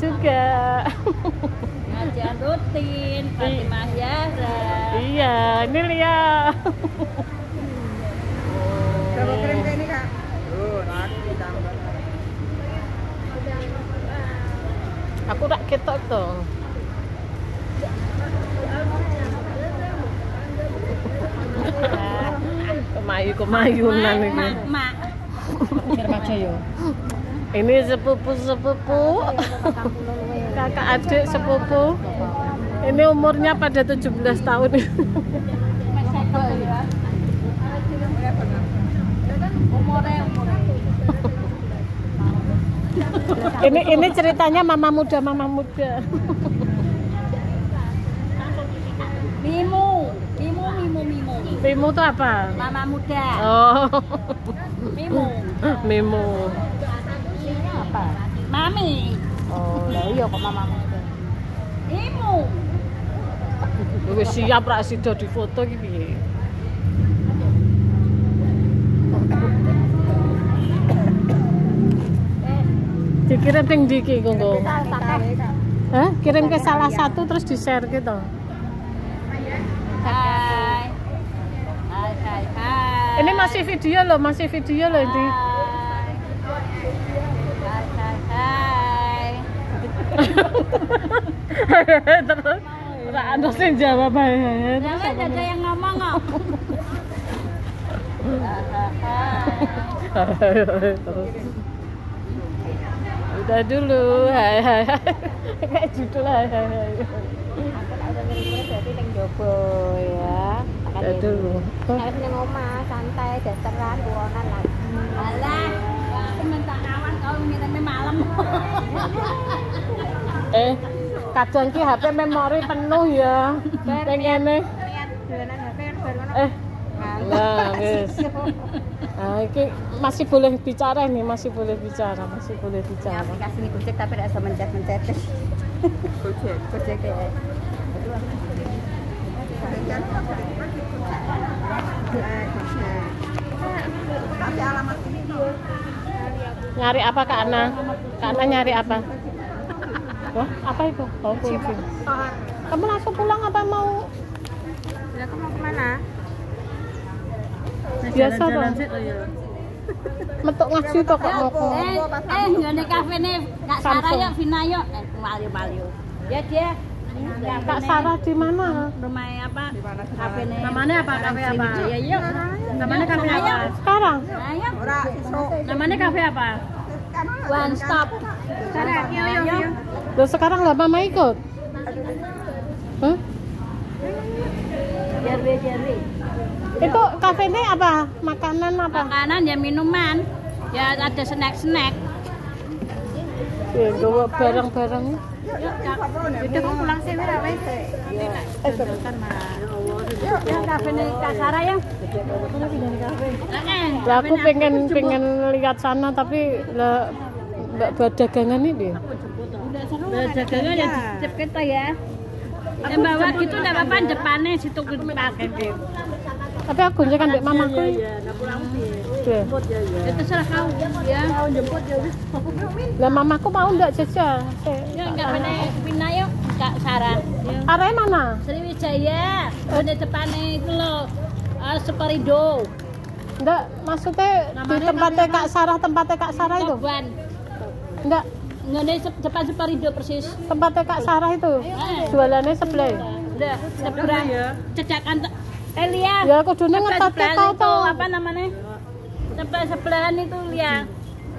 juga. Pengajian rutin, Fatimah Yara. iya, ini Lia. Coba ini kak. Nanti. Aku tak ketok tuh. Kemayu kemayunan ini. Mak, mak. Yo. Ini sepupu-sepupu. Kakak adik sepupu. Ini umurnya pada 17 tahun. ini ini ceritanya mama muda mama muda. Mimu, Mimu, Mimu, Mimu. Mimu tuh apa? Mama muda. Oh, Mimu. Mimu. Apa? Mami. Oh, lah iya kok mama. Mimu. Wis siap ra sida difoto iki piye? Dikirim ping ndi iki, Kongko? Hah? Kirim ke salah satu terus di-share gitu. Hai. Hai, hai, hai. Ini masih video loh, masih video loh ini. Hai. Hai, hai, hai. Terus ora ada sing jawab ae. Jangan ada yang ngomong kok. Udah dulu, hai hai. Kayak judul hai hai hai. Jobo ya. Udah dulu. Harus ning omah santai dasteran buronan lagi. Alah, aku minta kawan kau ngirimnya malam. Eh, kadang ki HP memori penuh ya. Baru Eh, nah wis. Nah, iki masih boleh bicara nih, masih boleh bicara, masih boleh bicara. aplikasi ini Gojek tapi tidak bisa mencet-mencet. Gojek. Gojek ya. Gojek. Tapi alamat ini tuh. Nyari apa Kak Ana? Kak Ana nyari apa? Wah, apa itu? Oh, kunci. Kamu langsung pulang apa mau Ya kamu mau ke mana? biasa toh? Metuk ngaji toh kok mau Eh, eh, kafe nih. Kak Sarah yuk, Vina yuk. Eh, Mario, Mario. Ya dia. Kak Sarah di mana? Rumah apa? Kafe nih. Namanya apa? Kafe apa? Ya yuk. Namanya kafe apa? Sekarang? Ayo. Ora. Namanya kafe apa? One stop. Sarah, yuk yuk. Loh sekarang nggak mama ikut? Hah? Jerry, Jerry. Itu kafe ini apa? Makanan apa? Makanan ya minuman. Ya ada snack-snack. Ya, bawa barang-barang. Itu kamu pulang sih Mira wes. Eh, Ya kafe nih Kak Sarah ya. Lah aku pengen pengen lihat sana tapi lah mbak dagangan ini. Dagangan ya dicep kita ya. Yang bawa gitu enggak apa-apa depannya situ pakai gitu. Tapi aku kan mbak mamaku. Tuh. Ya terserah kau ya. Kau jemput ya wis. Lah mamaku mau enggak jajal? Ya enggak yuk Kak Sarah. Ya. Arahnya mana? Sriwijaya. Di depannya itu loh. Uh. Enggak, maksudnya di tempatnya Kak Sarah, tempatnya Kak Sarah itu? Enggak, Enggak ada sep- depan Superindo persis. tempatnya Kak Sarah itu. Jualannya sebelah. Udah, seberang. Cedakan Eh Lia. Ya kudune ngetot kau itu tuh. apa namanya? Sebelah sebelahan itu Lia.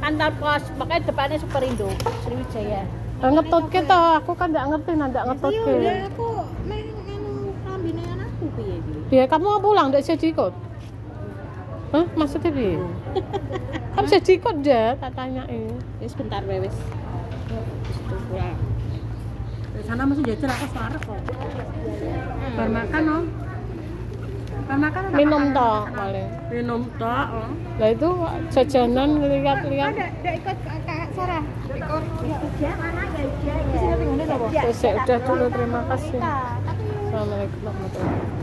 Kantor pos, makanya depannya Superindo, Sriwijaya. Lah ngetot kita, aku kan enggak ngerti nah enggak ngetot ke. aku main anu rambine anakku piye iki? Ya kamu mau pulang enggak jadi ikut? Hah? Maksudnya piye? Kan jadi ikut ya, tak tanyain. Ya sebentar wes. Di sana masih jajan aku suara kok. Bar makan no. Bar makan? Minum toh paling. Minum tok. oh. Lah itu jajanan lihat-lihat. Udah ikut Kak Sarah. Ikut. Ya mana ya dia. Terus ya udah dulu terima kasih. Assalamualaikum warahmatullahi wabarakatuh.